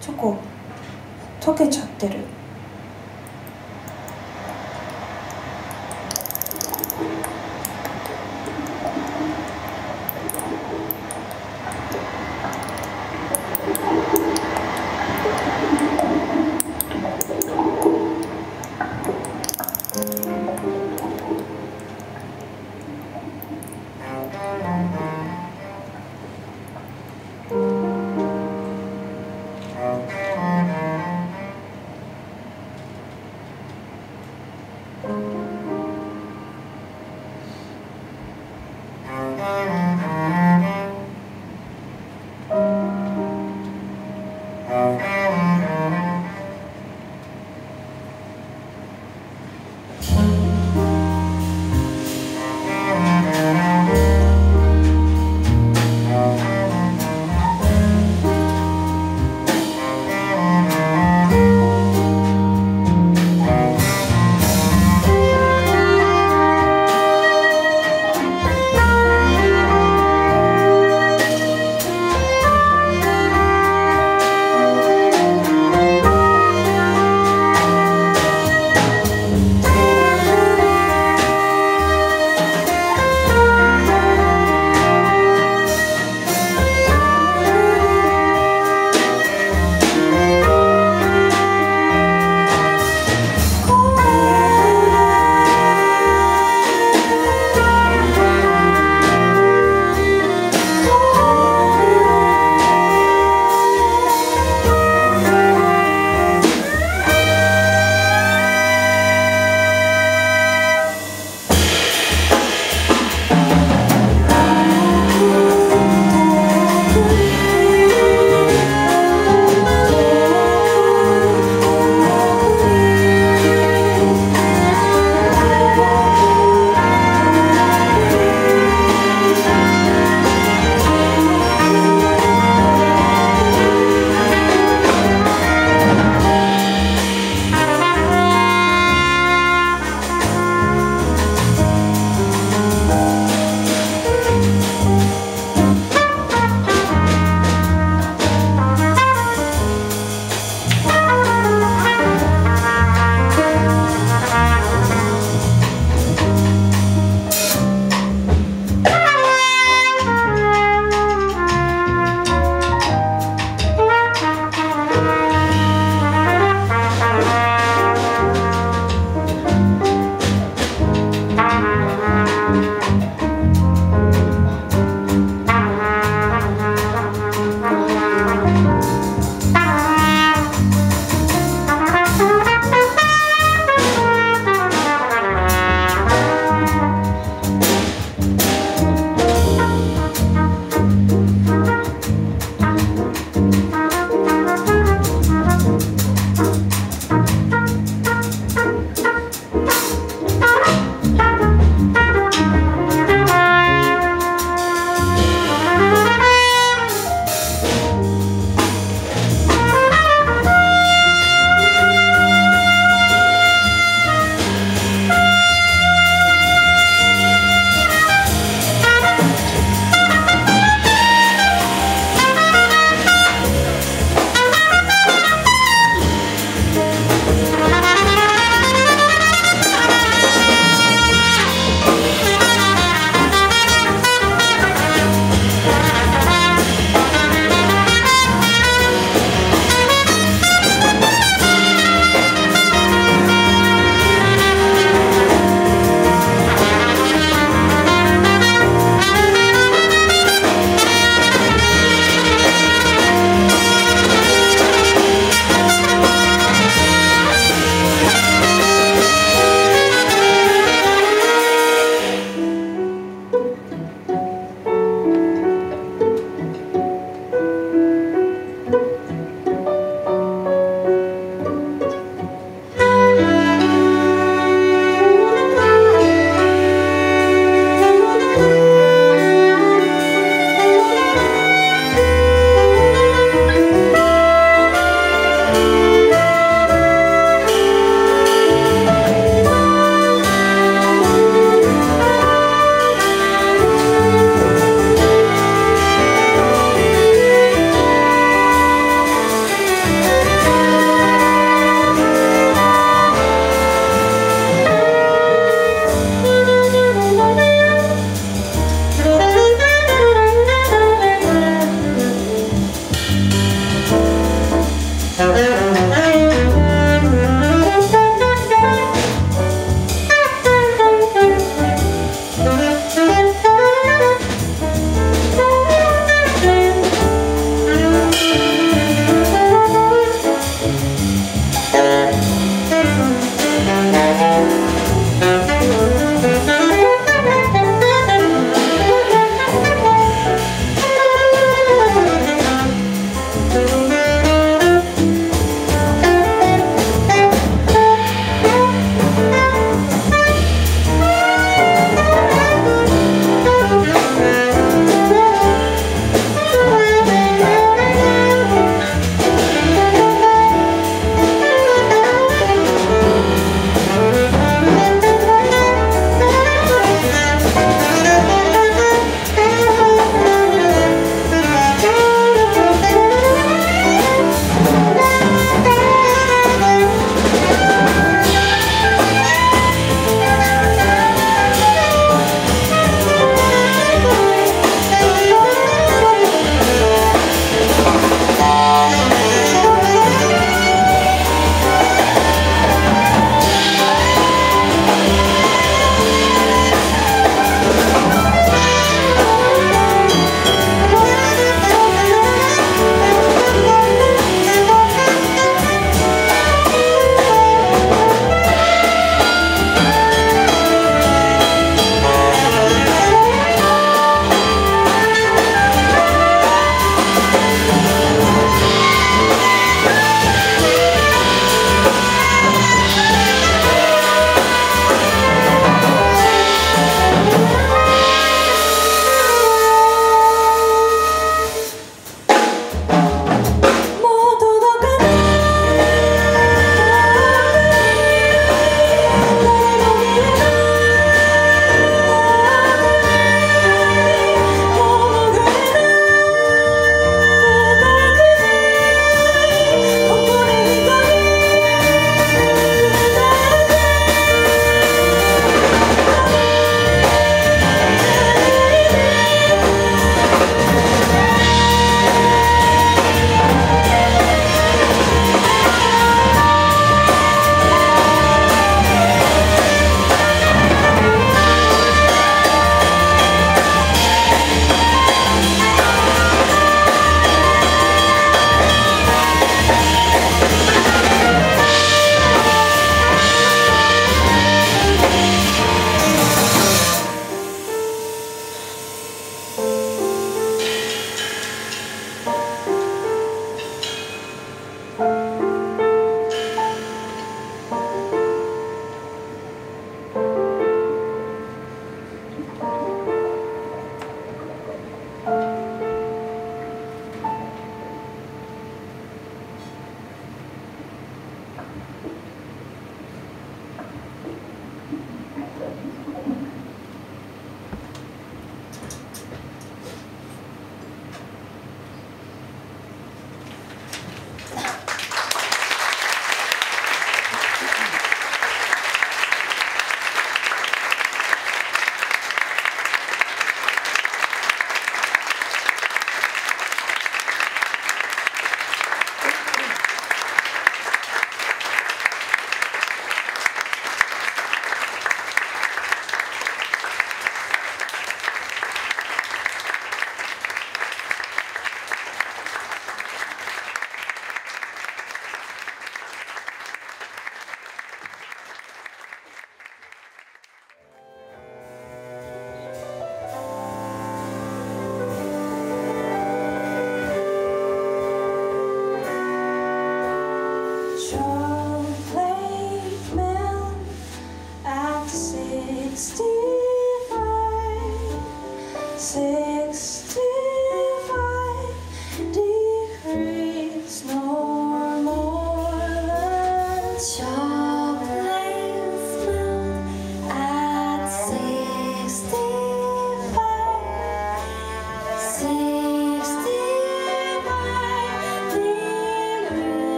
チョコ溶けちゃってる。